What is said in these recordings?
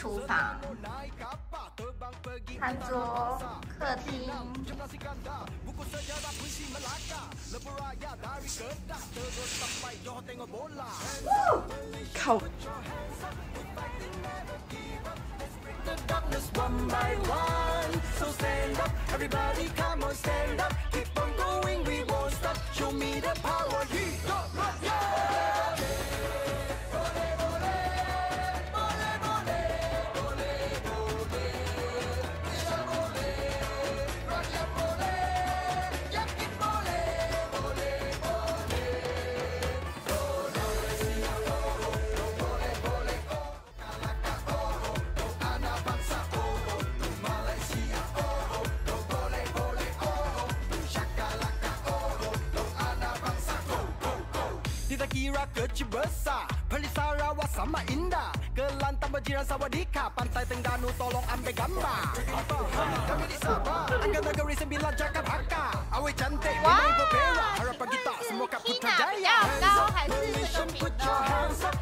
厨房、餐桌、客厅，靠。Kira ke besar, Pelisara wasama indah Kelantan berjiran Sawadika Pantai Tengganu tolong ambil gambar Kami di Sabah Angkat negeri sembilan Jakarta Haka Awe cantik wow. Ini berbeda Harapan kita semua kat Hands up put your hands up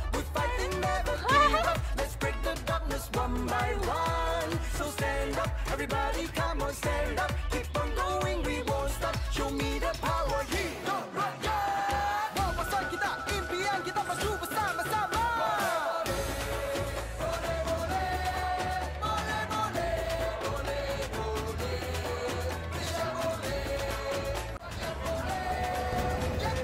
Everybody come on stand up Keep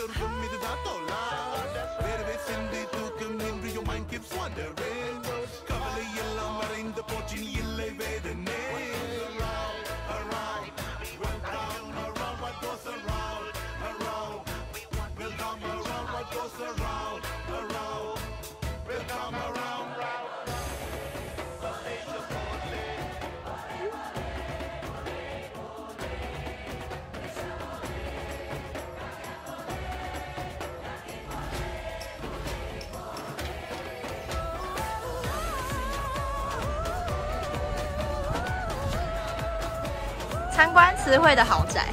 தொடரும் இதுதான் தோலா வேறவே சிந்தி தூக்கம் நின்று mind Gibbs wandering கவலை எல்லாம் மறைந்த போற்றின் இல்லை வேதனை 参观词汇的豪宅。